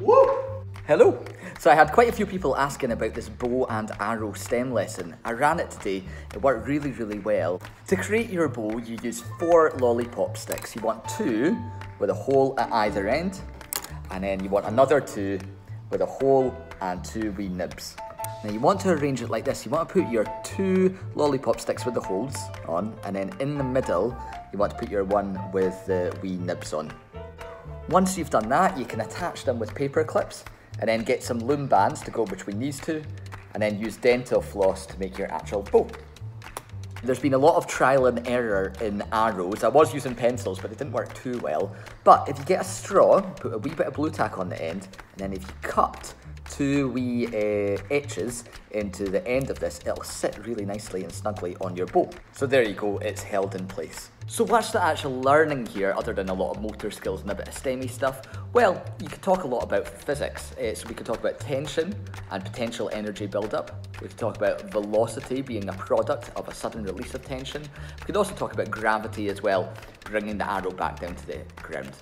Woo! Hello! So I had quite a few people asking about this bow and arrow STEM lesson. I ran it today, it worked really, really well. To create your bow, you use four lollipop sticks. You want two with a hole at either end, and then you want another two with a hole and two wee nibs. Now you want to arrange it like this. You want to put your two lollipop sticks with the holes on, and then in the middle, you want to put your one with the wee nibs on. Once you've done that, you can attach them with paper clips and then get some loom bands to go between these two and then use dental floss to make your actual bow. There's been a lot of trial and error in arrows. I was using pencils, but it didn't work too well. But if you get a straw, put a wee bit of Blu Tack on the end, and then if you cut two wee uh, etches into the end of this, it'll sit really nicely and snugly on your bow. So there you go, it's held in place. So what's the actual learning here other than a lot of motor skills and a bit of STEMmy stuff? Well, you could talk a lot about physics. Uh, so we could talk about tension and potential energy buildup. We could talk about velocity being a product of a sudden release of tension. We could also talk about gravity as well, bringing the arrow back down to the ground.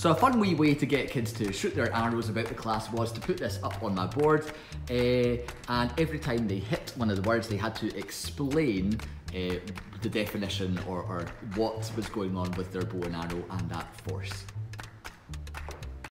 So a fun wee way to get kids to shoot their arrows about the class was to put this up on my board uh, and every time they hit one of the words they had to explain uh, the definition or, or what was going on with their bow and arrow and that force.